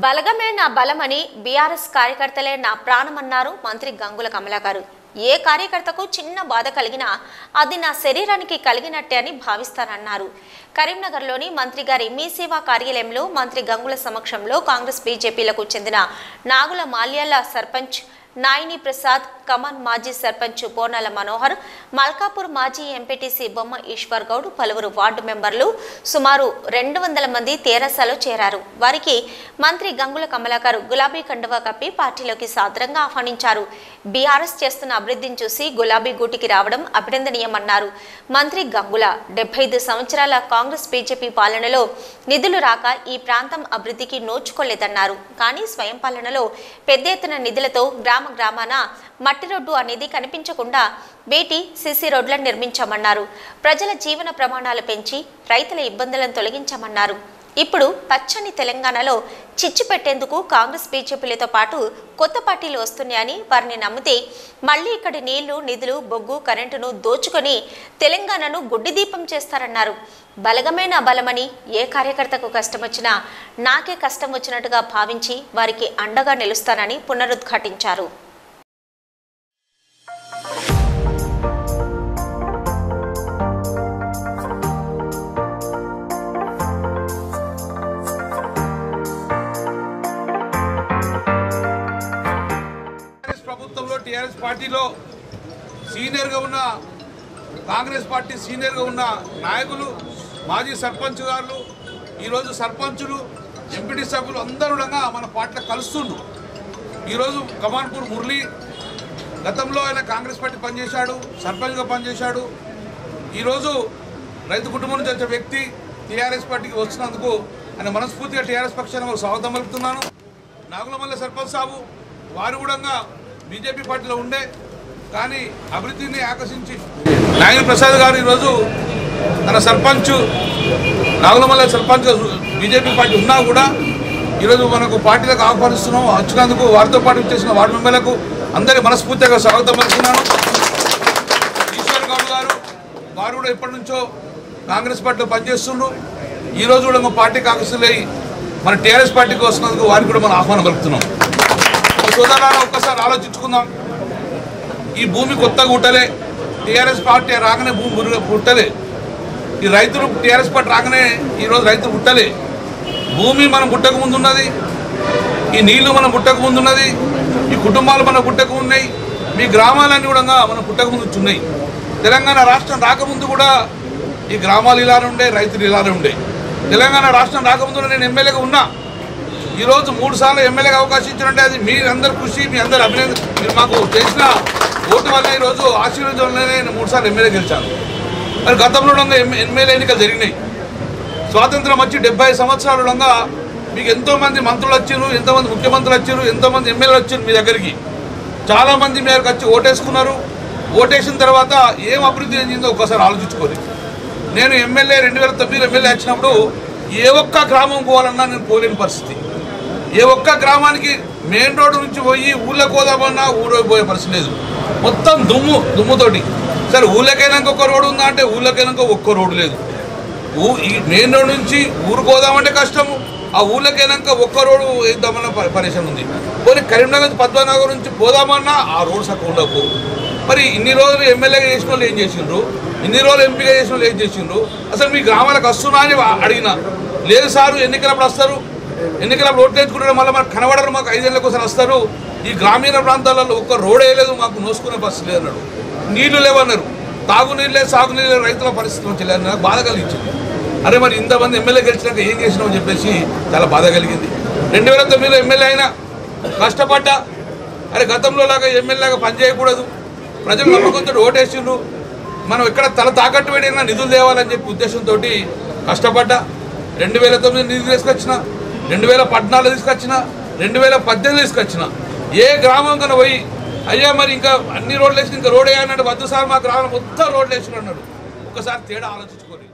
బలగమే నా బలమని బీఆర్ఎస్ కార్యకర్తలే నా ప్రాణమన్నారు మంత్రి గంగుల కమలాకారు. ఏ కార్యకర్తకు చిన్న బాధ కలిగినా అది నా శరీరానికి కలిగినట్టే అని భావిస్తానన్నారు. కరీంనగర్లోని మంత్రి గారి మీ సేవా కార్యాలయంలో మంత్రి గంగుల సమక్షంలో కాంగ్రెస్ బీజేపీలకు చెందిన నాగుల మాల్యాల సర్పంచ్ నాయిని ప్రసాద్ కమన్ మాజీ సర్పంచ్ పోనాల మనోహర్ మల్కాపూర్ మాజీ ఎంపీటీసీ బొమ్మ ఈశ్వర్ గౌడ్ పలువురు వార్డు మెంబర్లు సుమారు రెండు వందల మంది తెరాసలో చేరారు. వారికి మంత్రి గంగుల కమలాకర్ గులాబీ కండువా కప్పి పార్టీలోకి సాదరంగా ఆహ్వానించారు. బీఆర్ఎస్ చేస్తున్న అభివృద్ధిని చూసి గులాబీ గూటికి రావడం అభినందనీయమన్నారు. మంత్రి గంగుల డెబ్బై ఐదు సంవత్సరాల కాంగ్రెస్ బీజేపీ పాలనలో నిధులు రాక ఈ ప్రాంతం అభివృద్ధికి నోచుకోలేదన్నారు. కానీ స్వయం పాలనలో పెద్ద ఎత్తున నిధులతో గ్రామ గ్రామాన మట్టి రోడ్డు అనేది కనిపించకుండా బీటీ సిసి రోడ్లను నిర్మించామన్నారు. ప్రజల జీవన ప్రమాణాలు పెంచి రైతుల ఇబ్బందులను తొలగించామన్నారు. ఇప్పుడు పచ్చని తెలంగాణలో చిచ్చు పెట్టేందుకు కాంగ్రెస్ బీజేపీలతో పాటు కొత్త పార్టీలు వస్తున్నాయని వారిని నమ్మితే మళ్ళీ ఇక్కడి నీళ్ళు నిధులు బొగ్గు కరెంటును దోచుకొని తెలంగాణను గుడ్డి దీపం చేస్తారన్నారు. బలగమే నా బలమని ఏ కార్యకర్తకు కష్టం వచ్చినా నాకే కష్టం వచ్చినట్టుగా భావించి వారికి అండగా నిలుస్తానని పునరుద్ఘాటించారు. పార్టీలో సీనియర్గా ఉన్న కాంగ్రెస్ పార్టీ సీనియర్గా ఉన్న నాయకులు మాజీ సర్పంచ్ గారు ఈరోజు సర్పంచులు ఎంపీటీ సభ్యులు అందరూ కూడా మన పార్టీలో కలుస్తుండ్రు. ఈరోజు కమాన్పూర్ మురళి గతంలో ఆయన కాంగ్రెస్ పార్టీ పనిచేశాడు సర్పంచ్గా పనిచేశాడు. ఈరోజు రైతు కుటుంబం నుంచి వచ్చే వ్యక్తి టీఆర్ఎస్ పార్టీకి వచ్చినందుకు ఆయన మనస్ఫూర్తిగా టీఆర్ఎస్ పక్షాన్ని స్వాగతం పలుకుతున్నాను. నాగులమల్ల సర్పంచ్ సాబు వారు కూడా బీజేపీ పార్టీలో ఉండే కానీ అభివృద్ధిని ఆకర్షించి. నాయన ప్రసాద్ గారు ఈరోజు తన సర్పంచ్ నాగులమల్ల సర్పంచ్ బీజేపీ పార్టీ ఉన్నా కూడా ఈరోజు మనకు పార్టీలకు ఆహ్వానిస్తున్నాం. వచ్చినందుకు వారితో పాటు చేసిన వార్డు మెంబర్లకు అందరి మనస్ఫూర్తిగా స్వాగతం పలుకున్నాను ఈశ్వర్ గౌడ్ గారు వారు కూడా ఎప్పటి నుంచో కాంగ్రెస్ పార్టీలో పనిచేస్తుండ్రు. ఈరోజు కూడా మా పార్టీకి ఆకర్షితులై మన టీఆర్ఎస్ పార్టీకి వస్తున్నందుకు వారికి కూడా మనం ఆహ్వానం పలుకుతున్నాం. సోదరులారా ఒక్కసారి ఆలోచించుకుందాం. ఈ భూమి కొత్తగా పుట్టలే. టీఆర్ఎస్ పార్టీ రాగానే భూమి పుట్టలే. ఈ రైతులు టీఆర్ఎస్ పార్టీ రాగానే ఈరోజు రైతులు పుట్టలే. భూమి మనం పుట్టక ముందు ఉన్నది ఈ నీళ్ళు మనం పుట్టక ముందున్నది. ఈ కుటుంబాలు మన పుట్టక ఉన్నాయి. మీ గ్రామాలన్నీ కూడా మన పుట్టక ముందు ఉన్నాయి తెలంగాణ రాష్ట్రం రాకముందు కూడా ఈ గ్రామాలు ఇలానే ఉండే రైతులు ఇలానే ఉండే. తెలంగాణ రాష్ట్రం రాకముందు నేను ఎమ్మెల్యేగా ఉన్నా. ఈరోజు మూడు సార్లు ఎమ్మెల్యేగా అవకాశం ఇచ్చినట్టే అది. మీరందరూ అందరి కృషి మీ అందరి అభినందన. మీరు మాకు చేసిన ఓటు వల్ల ఈరోజు ఆశీర్వాదం వల్లనే నేను మూడు సార్లు ఎమ్మెల్యే గెలిచాను. మరి గతంలో ఎమ్మెల్యే ఎన్నికలు జరిగినాయి. స్వాతంత్రం వచ్చి డెబ్బై సంవత్సరాలుగా మీకు ఎంతోమంది మంత్రులు వచ్చారు ఎంతోమంది ముఖ్యమంత్రులు వచ్చారు ఎంతోమంది ఎమ్మెల్యేలు వచ్చారు మీ దగ్గరికి. చాలామంది మీ దగ్గరికి వచ్చి ఓటేసుకున్నారు. ఓటేసిన తర్వాత ఏం అభివృద్ధి చెందిందో ఒక్కసారి ఆలోచించుకోరు నేను ఎమ్మెల్యే రెండు వేల తొమ్మిదిలో ఎమ్మెల్యే వచ్చినప్పుడు ఏ ఒక్క గ్రామం పోవాలన్నా నేను పోలేని పరిస్థితి. ఏ ఒక్క గ్రామానికి మెయిన్ రోడ్డు నుంచి పోయి ఊళ్ళకి పోదామన్నా ఊళ్ళో పోయే పరిస్థితి లేదు. మొత్తం దుమ్ము దుమ్ముతోటి. సరే ఊళ్ళకైనాక ఒక్క రోడ్డు ఉందా అంటే ఊళ్ళకైనాక ఒక్క రోడ్డు లేదు. ఊ ఈ మెయిన్ రోడ్ నుంచి ఊరు పోదామంటే కష్టము. ఆ ఊళ్ళకైనాక ఒక్క రోడ్డు వేద్దామన్న ప- పరిశ్రమ ఉంది. పోనీ కరీంనగర్ పద్మనగర్ నుంచి పోదామన్నా ఆ రోడ్ సక్క ఉండకు. మరి ఇన్ని రోజులు ఎమ్మెల్యేగా చేసిన వాళ్ళు ఏం చేసిండ్రు? ఇన్ని రోజులు ఎంపీగా చేసిన వాళ్ళు ఏం చేసిండ్రు? అసలు మీ గ్రామాలకు వస్తున్నా అని అడిగిన. లేదు సారు ఎన్నికలప్పుడు వస్తారు. ఎన్నికలప్పుడు ఓట్లు వేసుకుంటే మళ్ళీ మాకు కనబడరు మాకు ఐదేళ్ళ కోసం వస్తారు. ఈ గ్రామీణ ప్రాంతాలలో ఒక్క రోడ్ వేయలేదు మాకు నోసుకునే పరిస్థితి లేదన్నాడు నీళ్ళు లేవన్నారు. తాగునీళ్ళు లేదు సాగునీళ్ళు లేదు రైతుల పరిస్థితి నుంచి లేదు నాకు బాధ కలిగించింది. అరే మరి ఇంతమంది ఎమ్మెల్యే గెలిచినాక ఏం చేసినామని చెప్పేసి చాలా బాధ కలిగింది. రెండు వేల తొమ్మిదిలో ఎమ్మెల్యే అయినా కష్టపడ్డా అరే గతంలో లాగా ఎమ్మెల్యేగా పనిచేయకూడదు ప్రజలు నమ్మకంతో ఓటేసిండ్రు. మనం ఇక్కడ తల తాకట్టు పెట్టినా నిధులు తేవాలని చెప్పి ఉద్దేశంతో కష్టపడ్డా రెండు వేల తొమ్మిది నిధులు తీసుకొచ్చిన రెండు వేల పద్నాలుగు తీసుకొచ్చిన రెండు వేల పద్దెనిమిది తీసుకొచ్చిన. ఏ గ్రామం కన్నా పోయి అయ్యా మరి ఇంకా అన్ని రోడ్లు వేసి ఇంకా రోడ్ వేయాలంటే వద్దు సార్ మా గ్రామం మొత్తం రోడ్లు వేసుకున్నాడు ఒకసారి తేడా ఆలోచించుకోలేదు